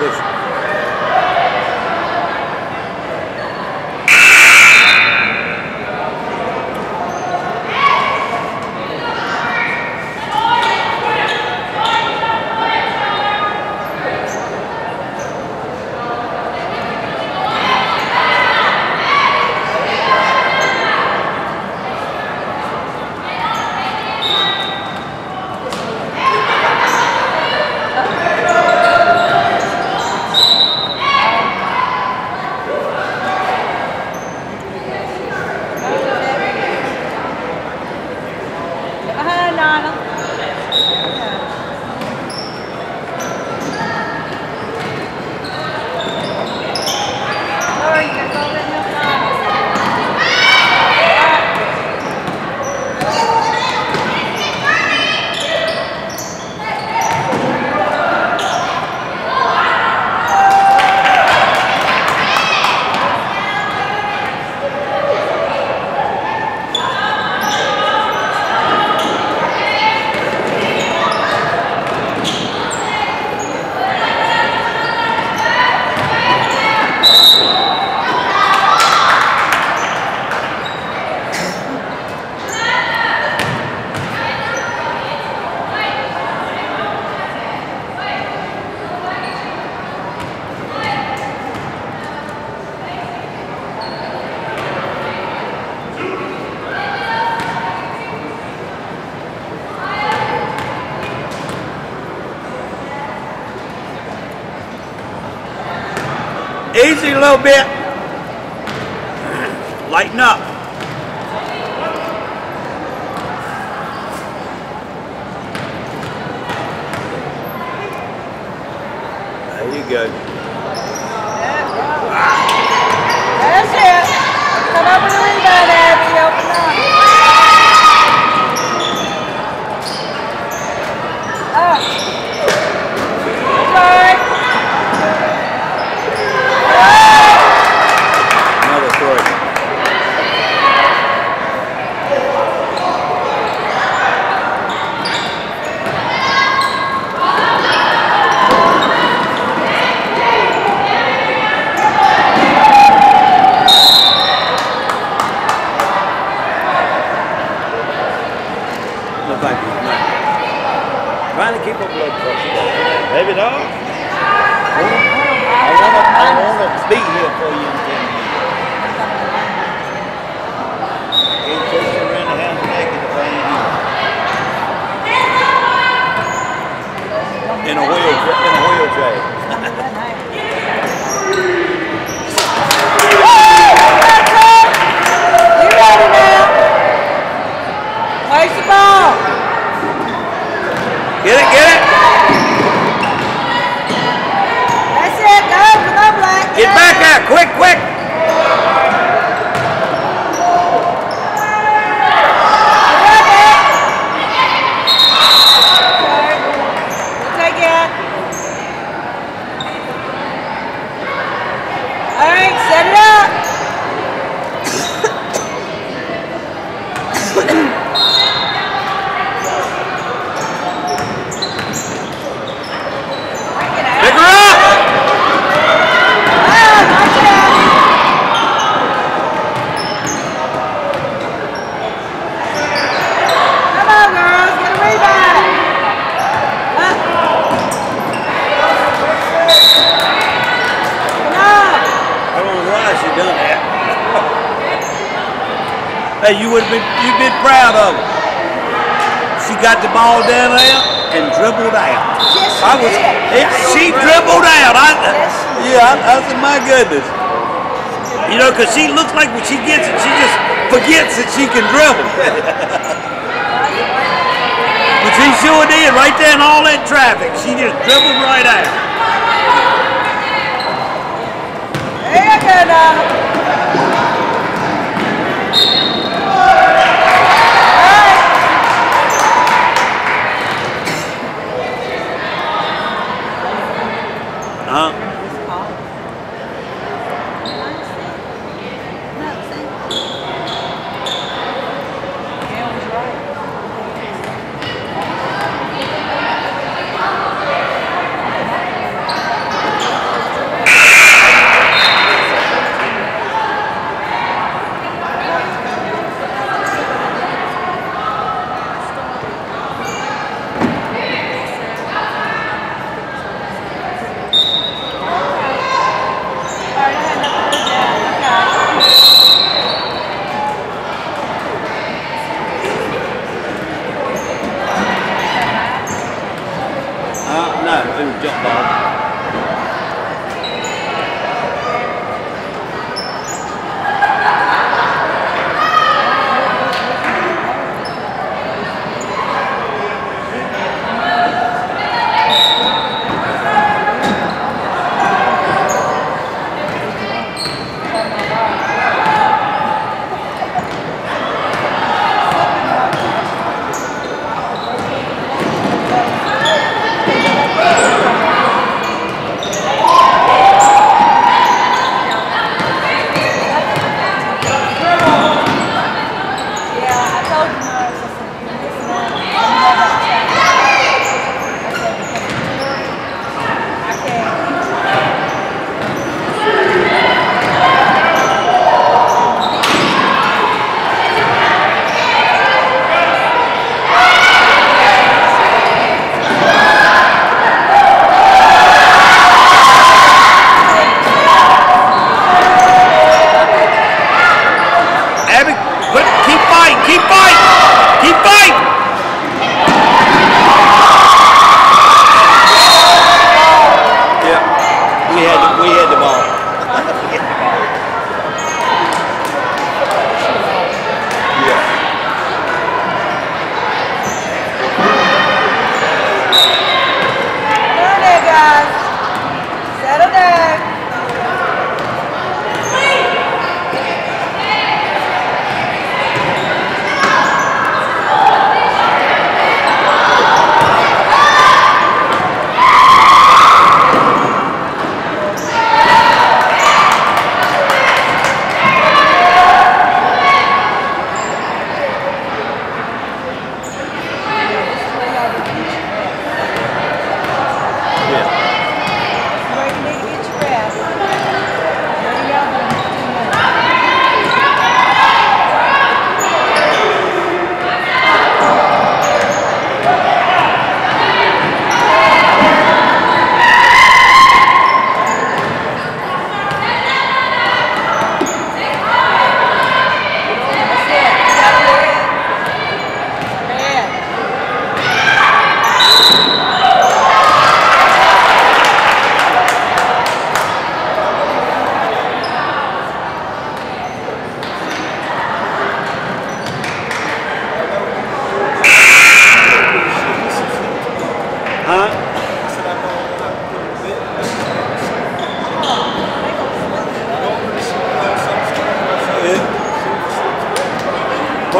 Beijo. Easy a little bit. Lighten up. Hey, you would have been you've been proud of her. She got the ball down there and dribbled out. Yes, she I was, did. yeah, she dribbled out. I, Yes, yeah, I, I said, my goodness. You know, because she looks like when she gets it, she just forgets that she can dribble. but she sure did, right there in all that traffic. She just dribbled right out. There no, it was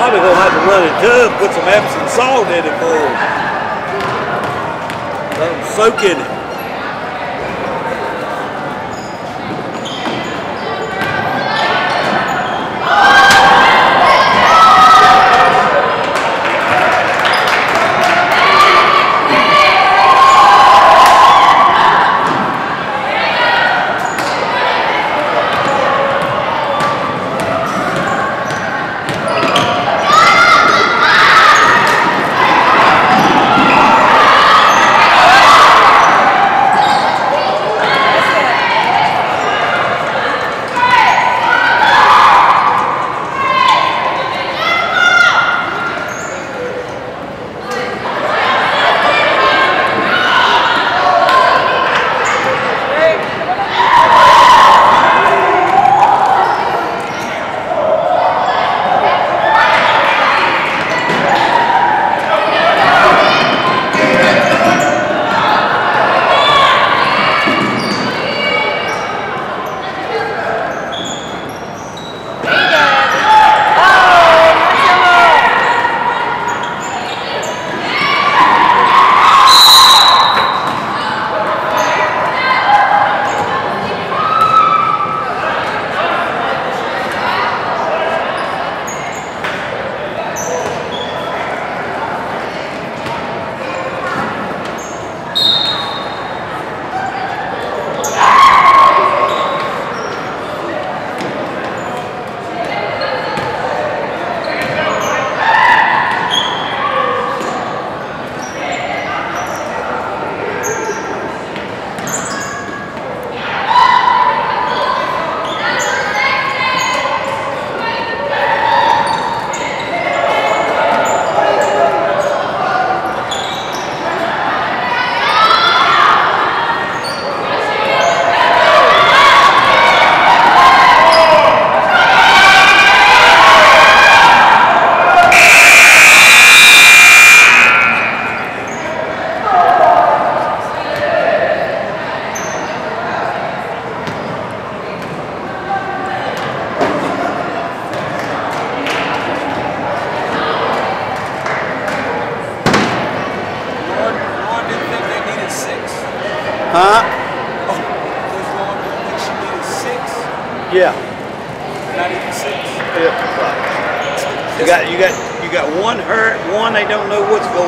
Probably gonna have to run a tub, put some Epsom salt in it for 'em. Let 'em soak in it. One hurt, one they don't know what's going